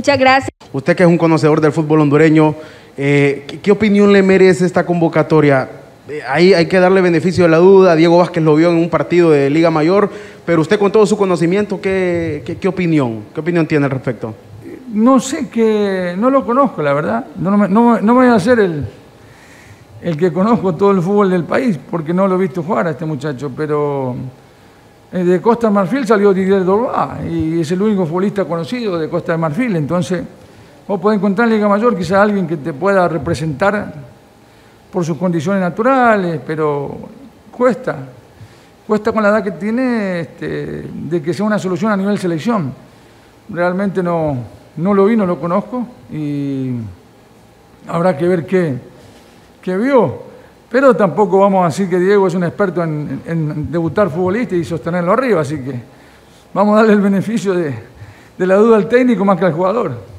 Muchas gracias. Usted que es un conocedor del fútbol hondureño, eh, ¿qué, qué opinión le merece esta convocatoria? Eh, ahí hay que darle beneficio de la duda. Diego Vázquez lo vio en un partido de Liga Mayor, pero usted con todo su conocimiento, ¿qué, qué, qué opinión? ¿Qué opinión tiene al respecto? No sé que, no lo conozco, la verdad. No, me, no, no voy a hacer el, el que conozco todo el fútbol del país, porque no lo he visto jugar a este muchacho, pero de Costa de Marfil salió Didier Drogba y es el único futbolista conocido de Costa de Marfil, entonces vos podés encontrar en Liga Mayor quizá alguien que te pueda representar por sus condiciones naturales, pero cuesta, cuesta con la edad que tiene este, de que sea una solución a nivel selección. Realmente no, no lo vi, no lo conozco y habrá que ver qué, qué vio. Pero tampoco vamos a decir que Diego es un experto en, debutar futbolista y sostenerlo arriba, así que vamos a darle el beneficio de la duda al técnico más que al jugador.